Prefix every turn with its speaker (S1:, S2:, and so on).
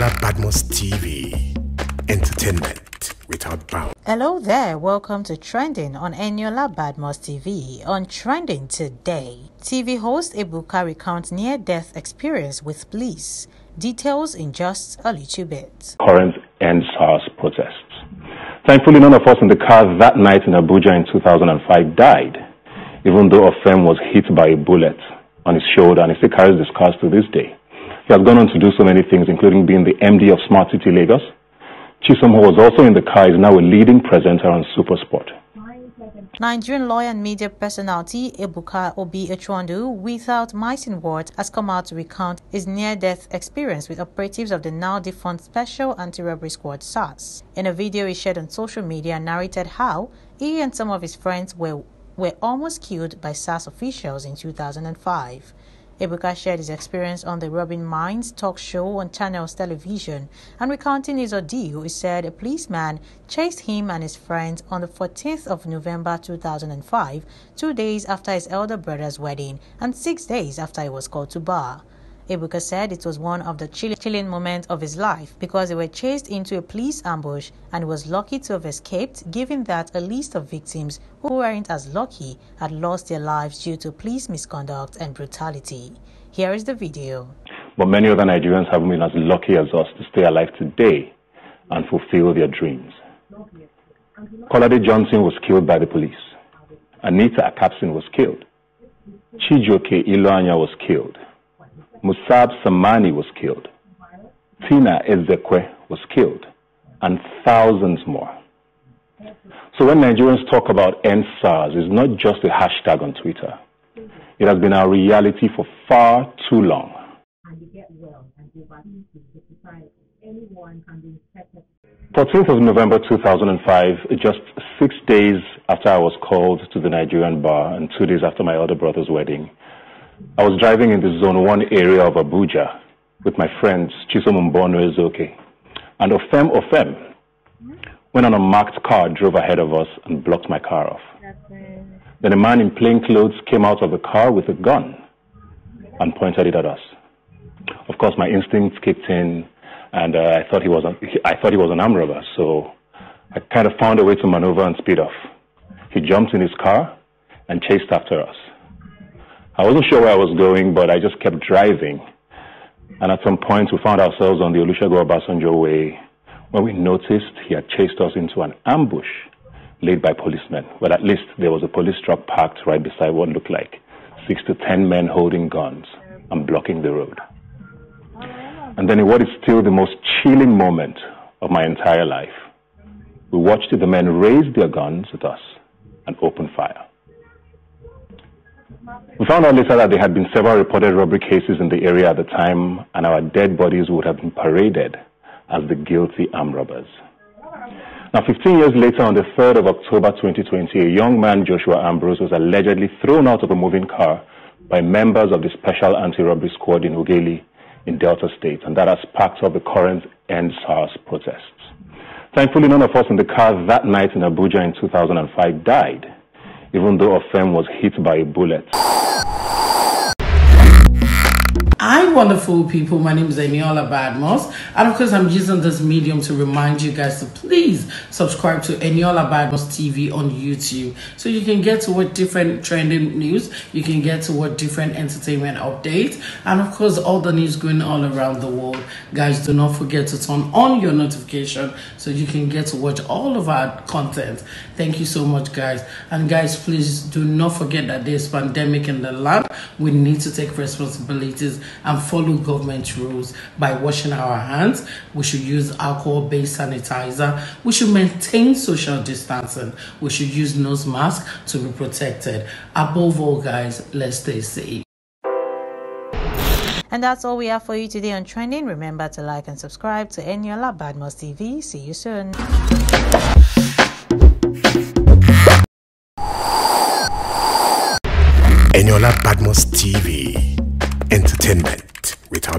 S1: Eniola Badmus TV. Entertainment without bounds.
S2: Hello there, welcome to Trending on Eniola Badmus TV. On Trending today, TV host Ebuka recounts near death experience with police. Details in just a little bit.
S3: Current end SARS protests. Thankfully, none of us in the car that night in Abuja in 2005 died, even though a friend was hit by a bullet on his shoulder and he still carries the scars to this day. He has gone on to do so many things, including being the MD of Smart City Lagos. Chisom, who was also in the car, is now a leading presenter on Supersport.
S2: Nigerian lawyer and media personality Ebuka Obi Uchendu, without missing words, has come out to recount his near-death experience with operatives of the now-defunct Special Anti-Robbery Squad SARS. In a video he shared on social media, narrated how he and some of his friends were were almost killed by SARS officials in 2005. Ebuka shared his experience on the Rubbin' Minds talk show on Channels Television and recounting his ordeal, he said a policeman chased him and his friends on the 14th of November 2005, two days after his elder brother's wedding and six days after he was called to bar. Ebuka said it was one of the chilling moments of his life because they were chased into a police ambush and was lucky to have escaped, given that a list of victims who weren't as lucky had lost their lives due to police misconduct and brutality. Here is the video.
S3: But many other Nigerians haven't been as lucky as us to stay alive today and fulfill their dreams. Kolade Johnson was killed by the police. Anita Akapson was killed. Chijioke Iloanya was killed. Musab Samani was killed. Tina Ezekwe was killed. And thousands more. So when Nigerians talk about end SARS, it's not just a hashtag on Twitter. It has been our reality for far too long. 14th of November 2005, just six days after I was called to the Nigerian bar and two days after my elder brother's wedding, I was driving in the zone one area of Abuja with my friends Chisom Mbonu Ezeoke. And Ofem Ofem when an unmarked car drove ahead of us and blocked my car off. Then a man in plain clothes came out of the car with a gun and pointed it at us. Of course, my instincts kicked in, and uh, I thought he was an, I thought he was an arm robber. So I kind of found a way to maneuver and speed off. He jumped in his car and chased after us. I wasn't sure where I was going, but I just kept driving. And at some point, we found ourselves on the Olusegun Obasanjo way when we noticed he had chased us into an ambush laid by policemen. Well, at least there was a police truck parked right beside what looked like six to ten men holding guns and blocking the road. And then in what is still the most chilling moment of my entire life, we watched the men raise their guns at us and open fire. We found out later that there had been several reported robbery cases in the area at the time, and our dead bodies would have been paraded as the guilty armed robbers. Now, 15 years later, on the 3rd of October 2020, a young man, Joshua Ambrose, was allegedly thrown out of a moving car by members of the Special Anti-Robbery Squad in Ughelli in Delta State, and that has sparked up the current End SARS protests. Thankfully, none of us in the car that night in Abuja in 2005 died even though Ofem was hit by a bullet.
S4: Wonderful people. My name is Eniola Badmus. And of course, I'm using this medium to remind you guys to please subscribe to Eniola Badmus TV on YouTube so you can get to what different trending news, you can get to what different entertainment updates, and of course, all the news going all around the world. Guys, do not forget to turn on your notification so you can get to watch all of our content. Thank you so much, guys. And guys, please do not forget that there's pandemic in the land. We need to take responsibilities and follow government rules by washing our hands. We should use alcohol-based sanitizer. We should maintain social distancing. We should use nose mask to be protected. Above all, guys, let's stay safe.
S2: And that's all we have for you today on Trending. Remember to like and subscribe to Eniola Badmus TV. See you soon.
S1: Eniola Badmus TV entertainment without